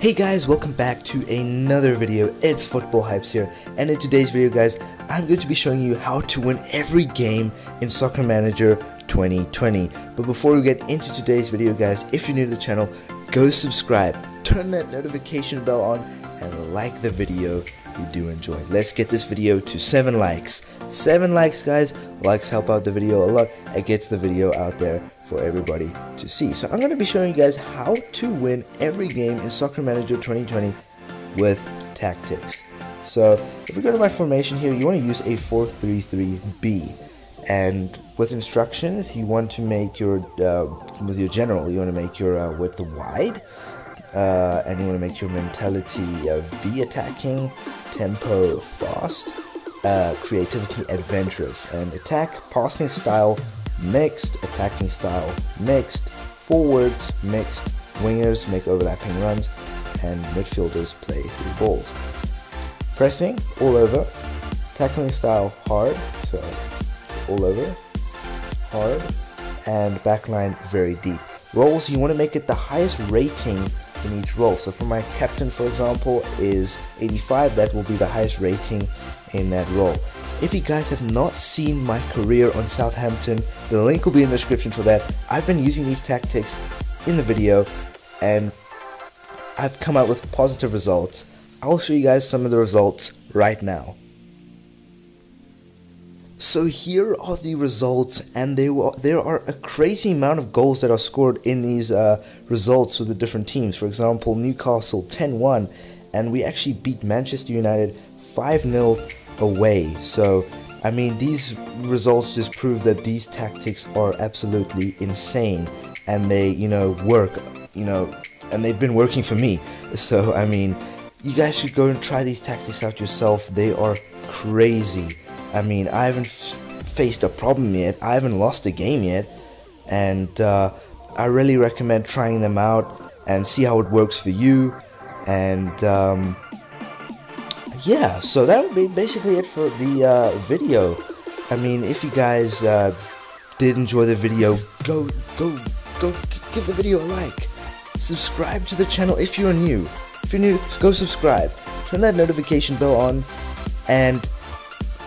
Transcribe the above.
Hey guys, welcome back to another video. It's Football HypeZ here, and in today's video, guys, I'm going to be showing you how to win every game in Soccer Manager 2020. But before we get into today's video, guys, if you're new to the channel, go subscribe, turn that notification bell on, and like the video you do enjoy. Let's get this video to 7 likes. 7 likes, guys. Likes help out the video a lot. It gets the video out there for everybody to see. So I'm going to be showing you guys how to win every game in Soccer Manager 2020 with tactics. So if we go to my formation here, you want to use a 4-3-3-B. And with instructions, you want to make your, uh, with your general, you want to make your uh, width wide. Uh, and you want to make your mentality uh, V attacking, tempo fast, uh, creativity adventurous, and attack passing style mixed, attacking style mixed, forwards mixed, wingers make overlapping runs, and midfielders play through balls. Pressing all over, tackling style hard, so all over, hard, and backline very deep. Roles, you want to make it the highest rating in each role. So for my captain, for example, is 85. That will be the highest rating in that role. If you guys have not seen my career on Southampton, the link will be in the description for that. I've been using these tactics in the video and I've come out with positive results. I'll show you guys some of the results right now. So here are the results, and they were, there are a crazy amount of goals that are scored in these uh, results with the different teams. For example, Newcastle 10-1, and we actually beat Manchester United 5-0 away. So, I mean, these results just prove that these tactics are absolutely insane, and they, you know, work, you know, and they've been working for me. So, I mean, you guys should go and try these tactics out yourself. They are crazy. I mean, I haven't faced a problem yet. I haven't lost a game yet, and uh, I really recommend trying them out and see how it works for you. And um, yeah, so that would be basically it for the uh, video. I mean, if you guys uh, did enjoy the video, go go go give the video a like. Subscribe to the channel if you're new. If you're new, go subscribe. Turn that notification bell on, and